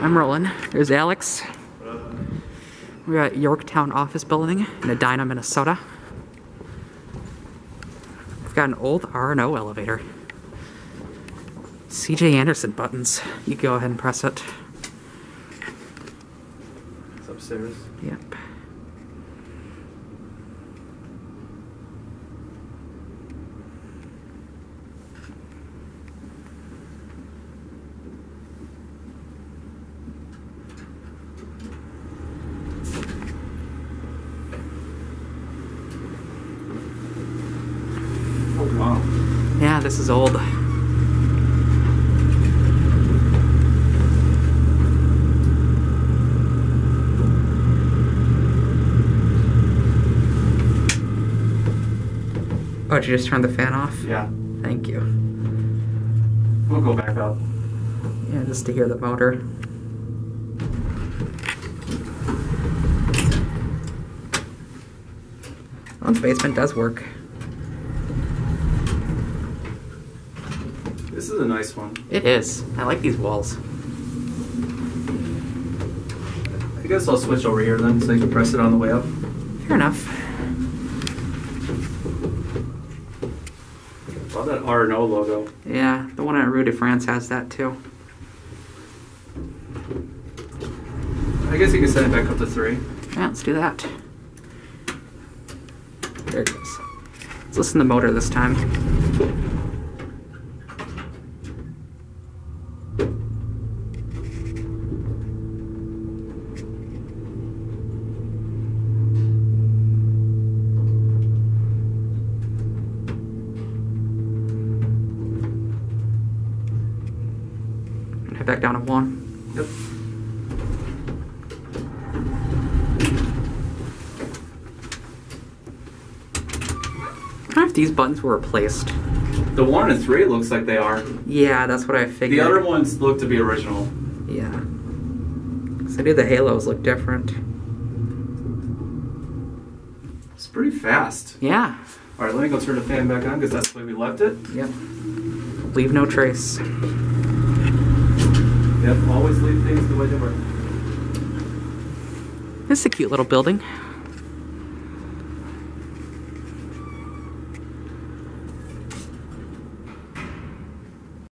I'm rolling. There's Alex. We're at Yorktown Office Building in Edina, Minnesota. We've got an old R&O elevator. CJ Anderson buttons. You go ahead and press it. It's upstairs. Yep. Oh wow. Yeah, this is old. Oh, did you just turn the fan off? Yeah. Thank you. We'll go back up. Yeah, just to hear the motor. The basement does work. This is a nice one. It is. I like these walls. I guess I'll switch over here then so you can press it on the way up. Fair enough. Love that R and O logo. Yeah, the one at Rue de France has that too. I guess you can set it back up to three. Yeah, let's do that. There it goes. Let's listen to the motor this time. Head back down to one. Yep. I know if these buttons were replaced. The one and three looks like they are. Yeah, that's what I figured. The other ones look to be original. Yeah. So I knew the halos look different. It's pretty fast. Yeah. All right, let me go turn the fan back on because that's the way we left it. Yep. Leave no trace. Yep, always leave things the way they were. This is a cute little building.